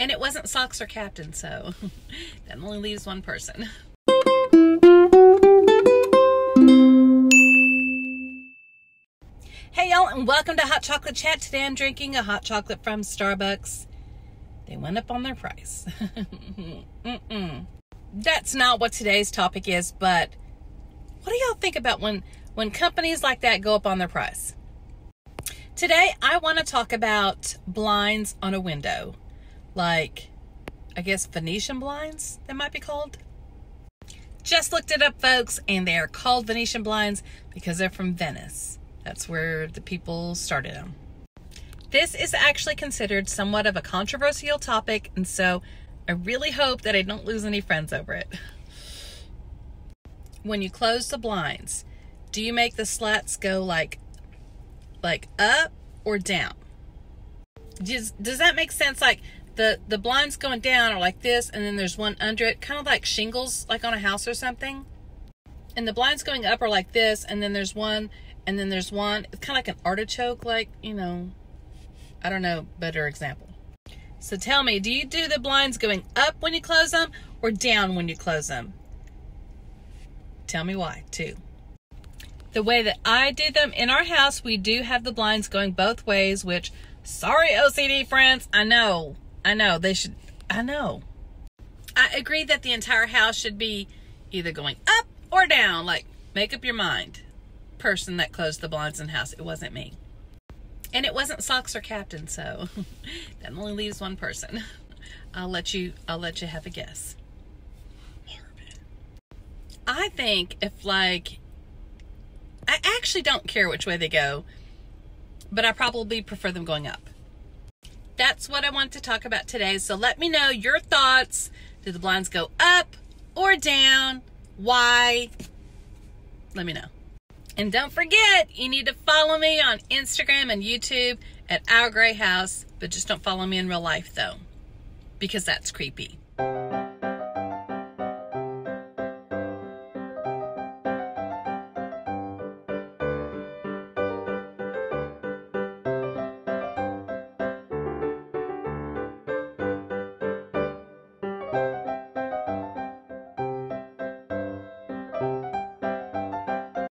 And it wasn't socks or captain, so that only leaves one person. Hey y'all, and welcome to Hot Chocolate Chat. Today I'm drinking a hot chocolate from Starbucks. They went up on their price. Mm-mm. That's not what today's topic is, but what do y'all think about when when companies like that go up on their price? Today I want to talk about blinds on a window. Like I guess Venetian blinds, they might be called. Just looked it up, folks, and they are called Venetian blinds because they're from Venice. That's where the people started them. This is actually considered somewhat of a controversial topic, and so I really hope that I don't lose any friends over it. When you close the blinds, do you make the slats go like like up or down? Does, does that make sense? Like the the blinds going down are like this, and then there's one under it, kind of like shingles, like on a house or something. And the blinds going up are like this, and then there's one and then there's one, it's kind of like an artichoke, like, you know, I don't know, better example. So tell me, do you do the blinds going up when you close them or down when you close them? Tell me why, too. The way that I do them in our house, we do have the blinds going both ways, which, sorry, OCD friends, I know, I know, they should, I know. I agree that the entire house should be either going up or down, like, make up your mind person that closed the blinds in the house. It wasn't me. And it wasn't socks or captain, so that only leaves one person. I'll let you I'll let you have a guess. Marvin. I think if like I actually don't care which way they go, but I probably prefer them going up. That's what I want to talk about today. So let me know your thoughts. Do the blinds go up or down? Why? Let me know. And don't forget, you need to follow me on Instagram and YouTube at Our Gray House, but just don't follow me in real life though, because that's creepy.